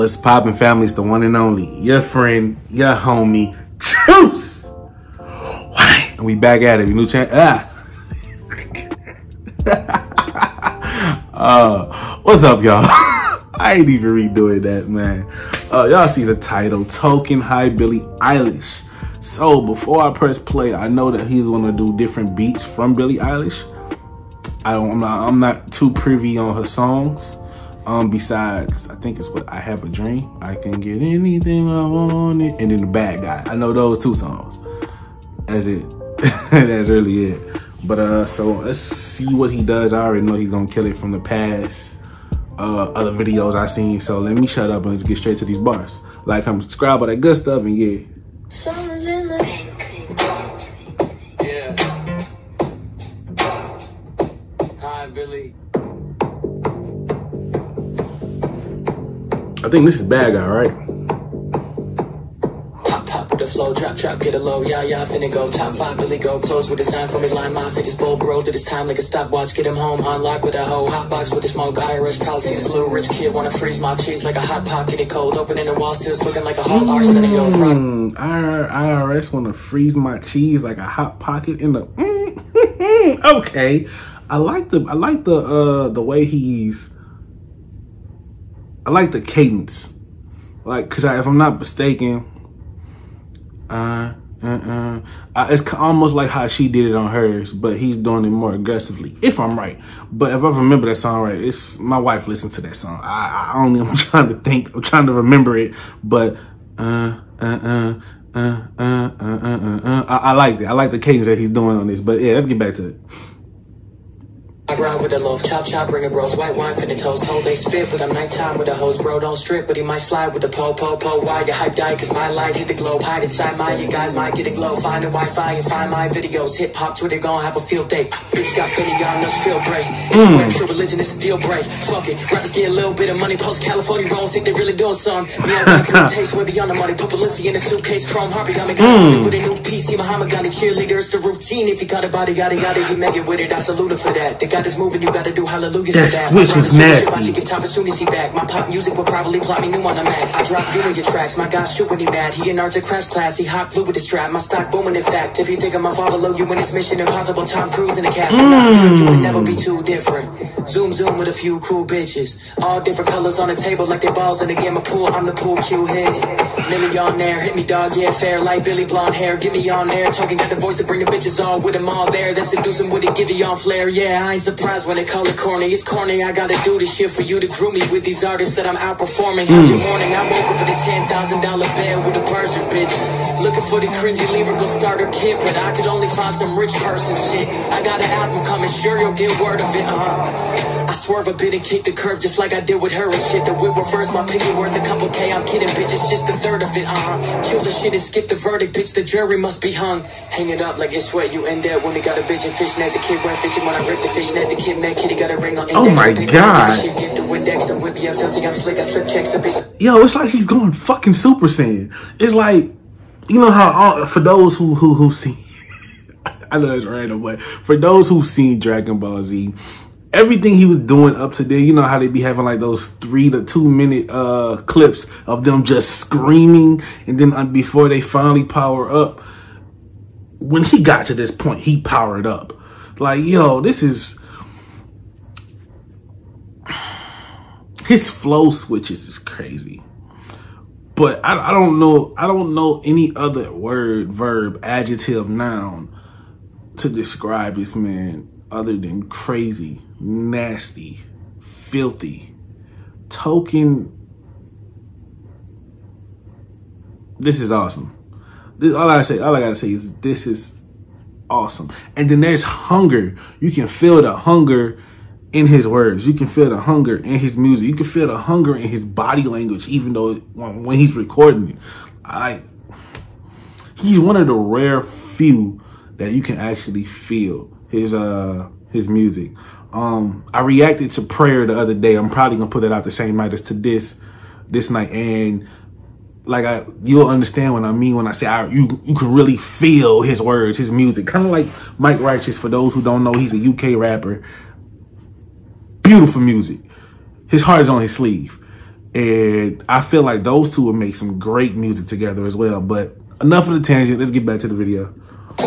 what's poppin' family? It's the one and only, your friend, your homie, Juice. Why? And we back at it. You new chance? Ah. uh, what's up, y'all? I ain't even redoing that, man. Uh, y'all see the title, Token Hi Billie Eilish. So before I press play, I know that he's gonna do different beats from Billie Eilish. I don't, I'm not, I'm not too privy on her songs. Um, besides, I think it's what I have a dream. I can get anything I want, it, and then the bad guy. I know those two songs. That's it. That's really it. But uh, so let's see what he does. I already know he's gonna kill it from the past uh other videos I've seen. So let me shut up and let's get straight to these bars. Like, I'm subscribe, all that good stuff, and yeah. I think this is bad guy, right? Pop, pop with the flow, drop, drop, get a low. Yeah, yeah, finna go. Top five, Billie go. Close with the sign for me, line my fit is bold, bro. Did his time like a stopwatch. Get him home, unlock with a hoe. Hot box with the smoke. IRS policy. This little rich kid wanna freeze my cheese like a hot pocket. It cold. Opening the wall, still looking like a whole hot Arsenio. Front. Mm, IRS want to freeze my cheese like a hot pocket in the. Mm, okay, I like the I like the uh the way he's. I like the cadence, like because if I'm not mistaken, uh, uh, uh, uh, it's almost like how she did it on hers, but he's doing it more aggressively. If I'm right, but if I remember that song right, it's my wife listened to that song. I, I only I'm trying to think, I'm trying to remember it, but uh, uh, uh. Uh, uh, uh, uh, uh, uh. I, I like it. I like the cadence that he's doing on this. But yeah, let's get back to it. I ride with a loaf, chop chop, bring a bros, white wine finna toast, hold they spit, but I'm nighttime with a host, bro don't strip, but he might slide with the po po po. Why you hype die? Cause my light hit the globe, hide inside my, you guys might get a glow, find a Wi-Fi and find my videos, hip hop, Twitter gon' have a field day. Bitch got fitty on us, feel great. It's hmm. a web, true religion, it's a deal break. Fuck it, rappers get a little bit of money, post California roll, think they really doing something. Me, I got taste, way beyond the money, put Balenci in a suitcase, chrome Harvey, got me got with a new PC, Muhammad Ghani cheerleader, it's the routine. If you got a body, yada yada, you make it with it, I salute her for that. They got this moving, you gotta do hallelujah That switch was nasty. It give top as soon as he back. My pop music will probably plot me new on the mat. I drop you in your tracks. My guy shoot when he mad. He in arts and crafts class. He hot blue with the strap. My stock booming in fact. If you think I'm a follow you when it's mission impossible, Tom Cruise in the cast. I'm hmm. you. Would never be too different. Zoom zoom with a few cool bitches. All different colors on the table like they balls in the game of pool. I'm the pool cue hit. There. Hit me dog, yeah, fair. Like Billie blonde hair. Get me on there. Talking got the voice to bring the bitches all with them all there. Then seduce them with it, give you on flair. Yeah, I ain't surprised when they call it corny. It's corny. I gotta do this shit for you to groom me with these artists that I'm outperforming. How's your morning? I woke up in a ten thousand dollar bed with a Persian bitch. Looking for the cringy start a kid, but I could only find some rich person shit. I got an album coming, sure you'll get word of it, uh huh. Swerve a bit and kick the curb just like I did with her and shit. The whip reverse, my piggy worth a couple K. I'm kidding, bitch, it's just a third of it, uh huh. Kill the shit and skip the verdict, bitch, the jury must be hung. Hang it up like it's wet, you end there when he got a bitch and fishnet. The kid went fishing when I ripped the fishnet. The kid mad kitty got a ring on index. Oh my God. Shit, get the Windex, I whip you, I filthy, I'm slick, I slip checks, the bitch. Yo, it's like he's going fucking Super Saiyan. It's like, you know how all, for those who who who see, I know that's random, but for those who've seen Dragon Ball Z, everything he was doing up to there, you know how they be having like those three to two minute uh clips of them just screaming, and then uh, before they finally power up. When he got to this point, he powered up. Like, yo, this is his flow switches is crazy. But I, I don't know I don't know any other word, verb, adjective, noun to describe this man other than crazy, nasty, filthy, token. This is awesome. This all I say, all I gotta say is this is awesome. And then there's hunger. You can feel the hunger in his words. You can feel the hunger in his music. You can feel the hunger in his body language, even though when he's recording it. I he's one of the rare few that you can actually feel his uh his music. Um I reacted to Prayer the other day. I'm probably gonna put it out the same night as to this this night and like I you'll understand what I mean when I say I, you you can really feel his words, his music. Kind of like Mic Righteous for those who don't know, he's a UK rapper. Beautiful music. His heart is on his sleeve. And I feel like those two would make some great music together as well. But enough of the tangent. Let's get back to the video.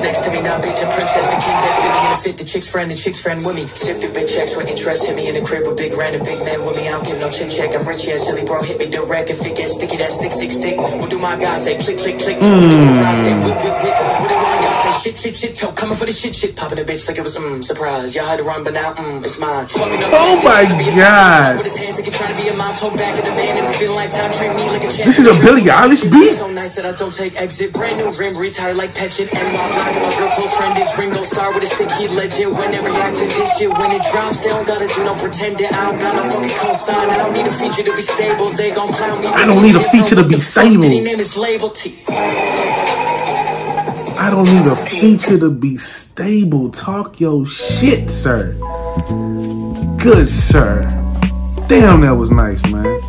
Next to me now, bitch, a princess, the king that fit me in a fit, the chick's friend, the chick's friend with me. Sifted big checks with interest, hit me in the crib with big random big man with me. I don't give no chick check, I'm rich, yeah, silly bro, hit me direct. If it gets sticky, that stick, stick, stick. What do my guy say? Click, click, click. What do my say? Whip, whip, whip. What do y'all say? Shit, shit, shit, toe, coming for the shit, shit. Popping a bitch like it was, mm, surprise. Y'all had to run, but now, mm, it's mine. Oh my God. With his hands like trying to be a mom, toe back at the man, it's feeling like time, treat me like a champ. This is a Billie Eilish beat? So nice that I don't take exit. Brand new rim, retired like Petchin. And my block, my real close friend is Ringo Starr with a stick, he legend. When they react to this shit, when it drops, they don't gotta do no pretending. I don't got no fucking cosign. I don't need a feature to be stable. They gon' clown me. I don't need a feature to be stable. I don't need a feature to be stable. Talk your shit, sir. Good, sir. Damn, that was nice, man.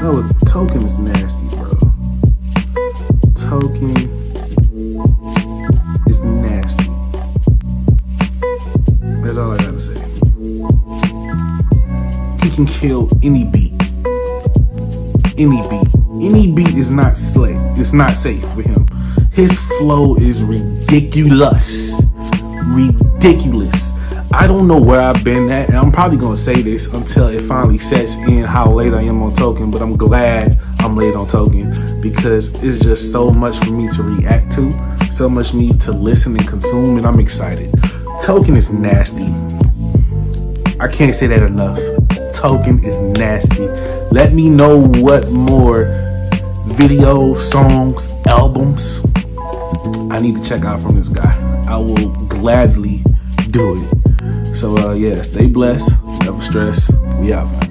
That was token is nasty, bro. Token is nasty. That's all I gotta say. He can kill any beat. Any beat. Any beat is not slick. It's not safe for him. His flow is ridiculous. Ridiculous. I don't know where I've been at, and I'm probably gonna say this until it finally sets in how late I am on Token, but I'm glad I'm late on Token because it's just so much for me to react to, so much me to listen and consume, and I'm excited. Token is nasty. I can't say that enough. Token is nasty. Let me know what more video, songs, albums I need to check out from this guy. I will gladly do it. So uh yeah, stay blessed, never stress. We out.